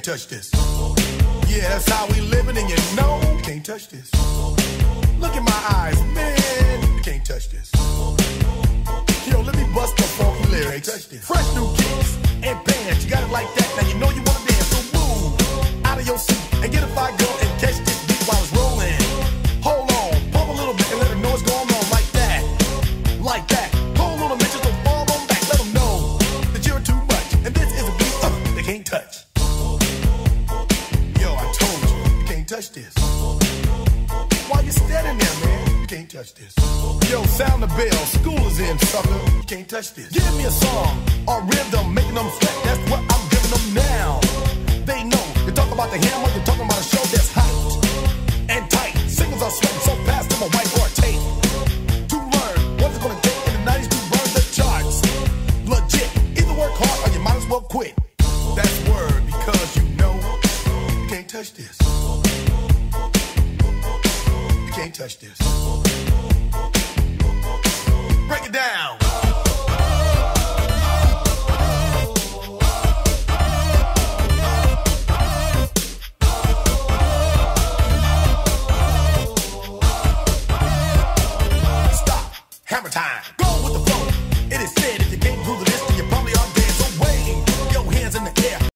Can't touch this. yeah, that's how we living, and you know. Can't touch this. Look in my eyes, man. Can't touch this. Yo, let me bust the funky lyrics. touch this. Fresh new kicks and bands. You got it like that. Now you know you wanna dance. So move out of your seat and get a fire girl and catch this beat while it's rolling. Hold on, pump a little bit and let know what's going on like that. Like that. Hold on a minute, don't fall on back. Let know that you're too much. And this is a beat uh, they can't touch. Touch this. Why you standing there, man? You can't touch this. Yo, sound the bell. School is in, sucker. You can't touch this. Give me a song or rhythm, making them sweat. That's what I'm giving them now. They know you talk about the hammer, you're talking about a show that's hyped and tight. Singers are sweating so fast, I'm a whiteboard tape to learn what's it gonna take in the 90s to burn the charts. Legit, either work hard or you might as well quit. That's word because you know you can't touch this can't touch this. Break it down. Stop. Hammer time.